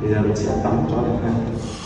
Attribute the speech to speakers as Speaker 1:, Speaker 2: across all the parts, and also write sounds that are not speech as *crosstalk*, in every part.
Speaker 1: bây giờ mình sẽ tắm cho em ha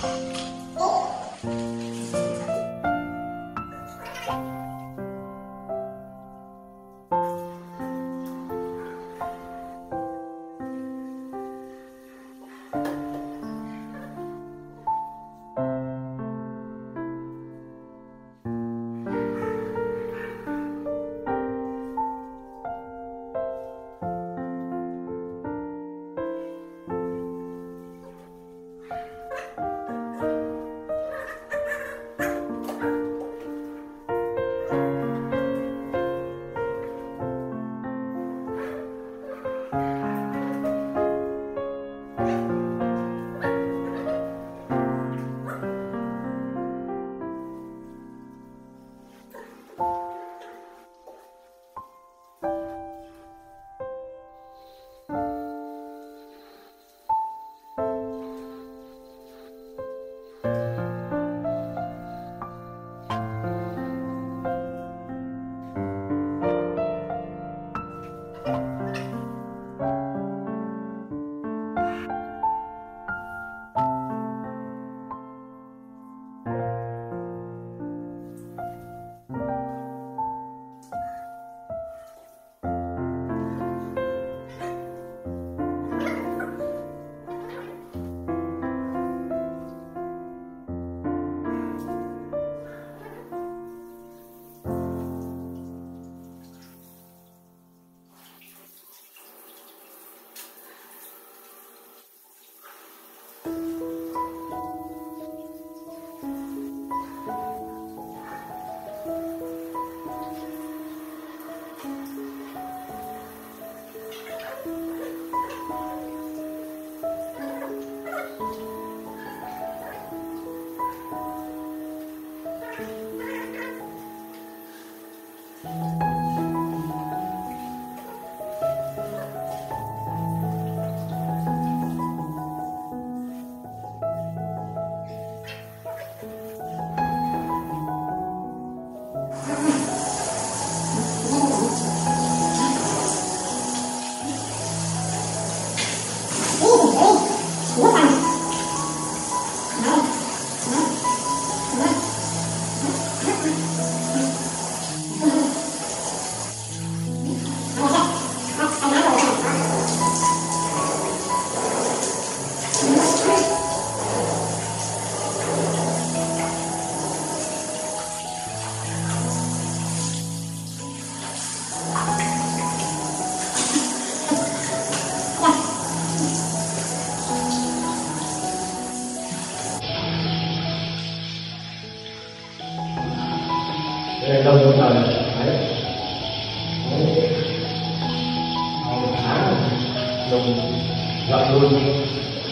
Speaker 2: Don Ramón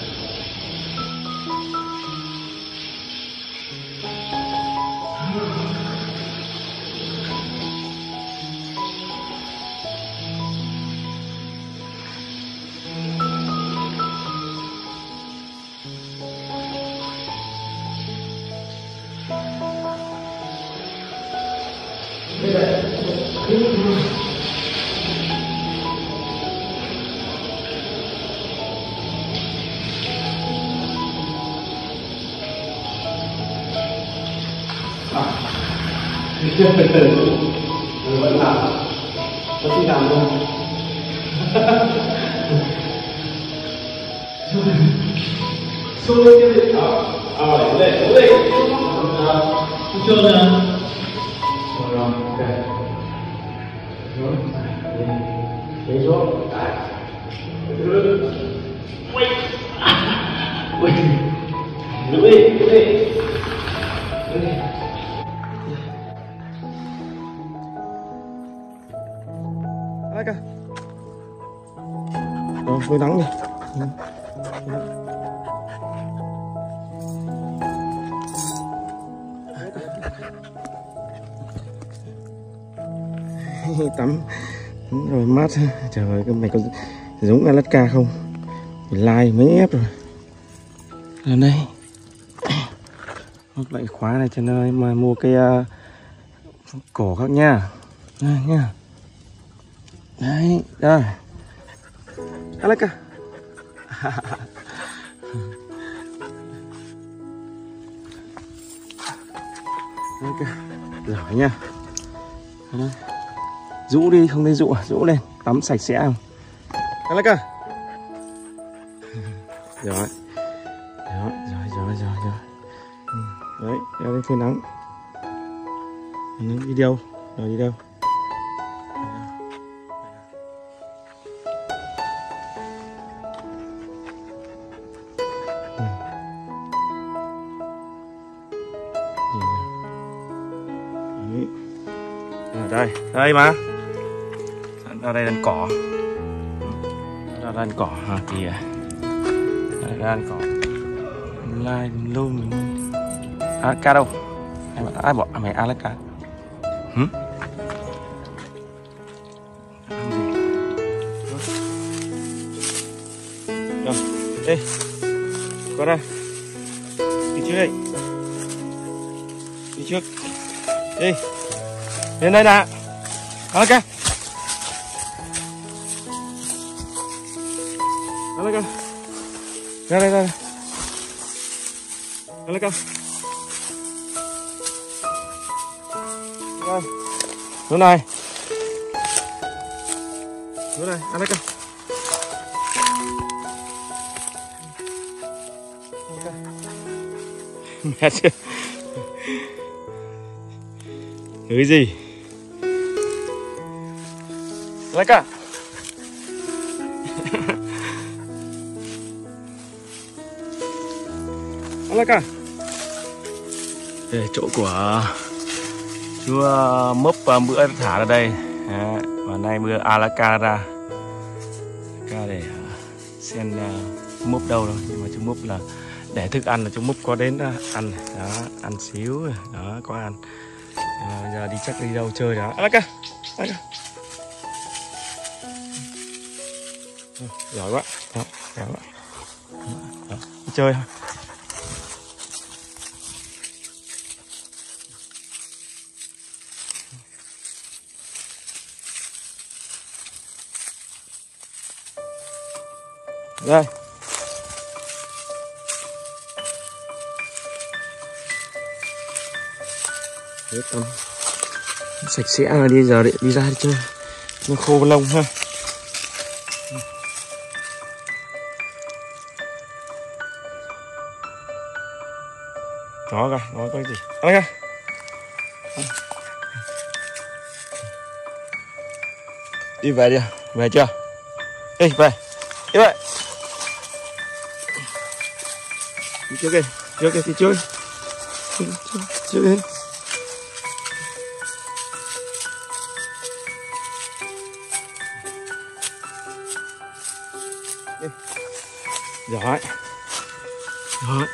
Speaker 2: Rồi vẫn làm Có khi làm không? Xuống lên cái gì? Đó à xuống đây, cố lên Không trơn à? Rồi, rồi, ok Xuống Đi Đi xuống Đấy quay Ui Đứng đi,
Speaker 1: phơi nắng đi *laughs* tắm. Rồi mát. Trời ơi cái mày có giống Alaska không? Lai mấy ép rồi. Lên đây. Móc lại khóa này cho nơi mà mua cái uh, cổ khác nha. Nha. Đấy đây. Alaka. Alaka. giỏi nha Rũ đi, không nên rũ à, rũ lên Tắm sạch sẽ không? Cái lắc à Giỏi Giỏi, giỏi, giỏi, giỏi. Ừ, đấy, đeo lên phơi nắng. Nắng đi đâu, rồi đi đâu? Đấy. Ở đây, đây mà. Ra đây đang cỏ. Ra đây đang cỏ à, thì Đây đang cỏ. Lai luôn mình. À cá đâu? Ai, ai bỏ à, mày ăn lấy cá Hử? Rồi, ê Có đây. Đi trước đây Đi trước. Đi. Lên đây nè. Ok Lên đây Ra đây ra đây. Lên đây Rồi. Xuống này. Xuống này, ăn đây con *laughs* Mẹ chưa? Thứ gì? Lấy cả Lấy cả Đây chỗ của chú uh, uh, bữa thả ra đây. Và nay mưa alaka ra ca để uh, xem uh, đâu rồi nhưng mà chú mốc là để thức ăn là chú mốc có đến uh, ăn. Đó ăn xíu. Đó có ăn à, giờ đi chắc đi đâu chơi đó. À, alaka à. Ừ, giỏi quá. Đó, giỏi quá. Đó, đi chơi thôi. Đây. Đấy, tầm sạch sẽ rồi đi giờ đi, đi ra đi chơi. Nó khô lông ha. Đó kìa nó có gì? Ăn kìa đi về đi à? về chưa? Đi về. Đi về. Đi trước đi. Trước đi trước. Đi trước đi trước, Đi. Rồi Rồi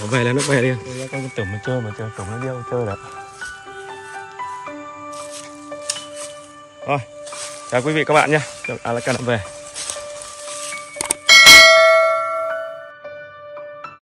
Speaker 1: Nó về là nó về đi. Bây giờ con tưởng mà chơi mà chơi, tưởng nó đi đâu chơi đấy Rồi. Chào quý vị các bạn nhé. À là cả về.